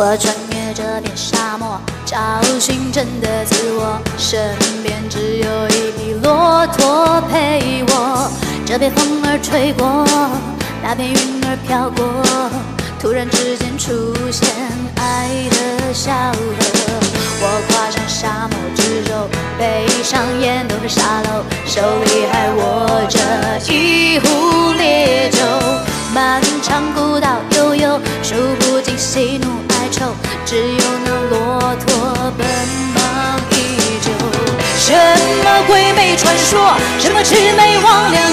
我穿越这片沙漠，找寻真的自我。身边只有一匹骆驼陪我。这边风儿吹过，那边云儿飘过，突然之间出现爱的小河。我跨上沙漠之舟，背上烟斗和沙漏，手里还握着一壶烈酒。漫长古道悠悠，数不尽喜怒哀愁。只有那骆驼奔忙依旧。什么鬼魅传说，什么魑魅魍魉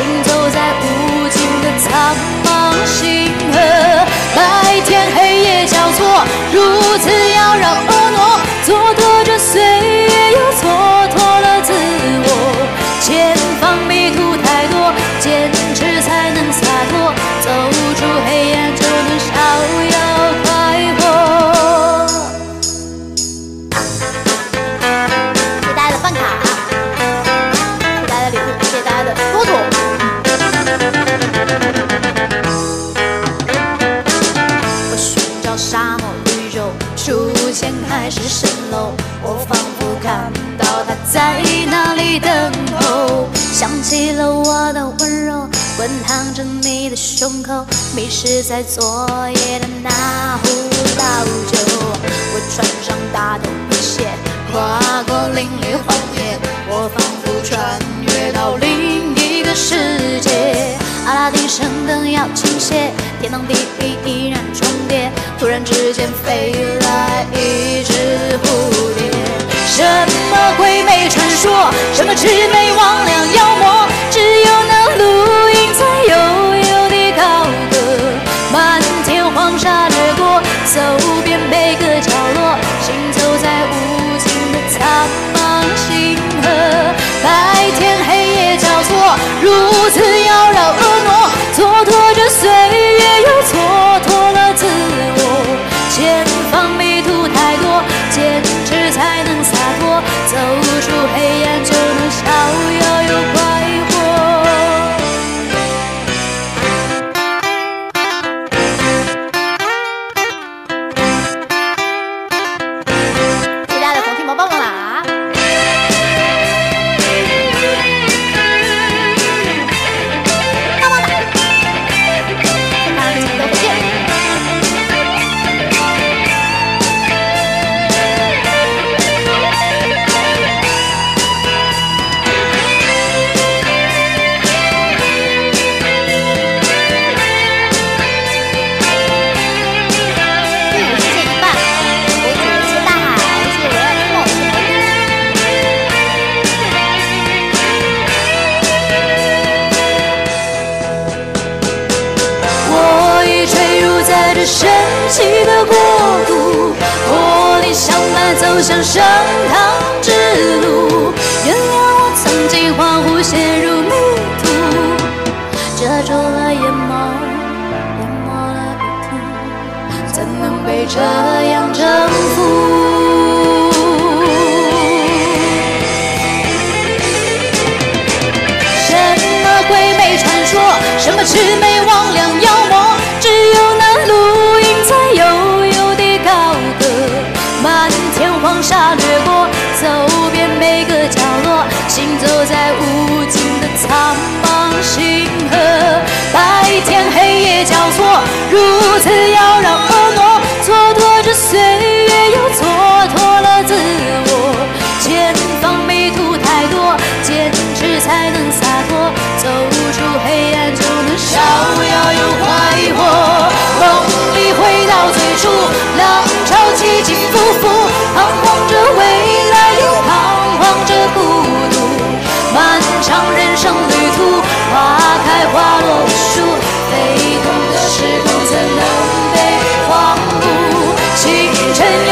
行走在无尽的苍茫星河。白天黑夜交错，如此妖娆婀娜，蹉跎着岁的温柔，滚烫着你的胸口，迷失在昨夜的那壶老酒。我穿上大头皮鞋，跨过凛冽荒野，我仿佛穿越到另一个世界。阿拉丁神灯要倾斜，天堂地狱依然重叠，突然之间飞来一只蝴蝶。什么鬼魅传说，什么魑魅魍魉妖魔，起的国度，我理想般走向升堂之路。原谅我曾经恍惚陷入迷途，遮住了眼眸，淹没了意图，怎能被这样征服？什么鬼魅传说，什么魑魅交错，如此遥 change.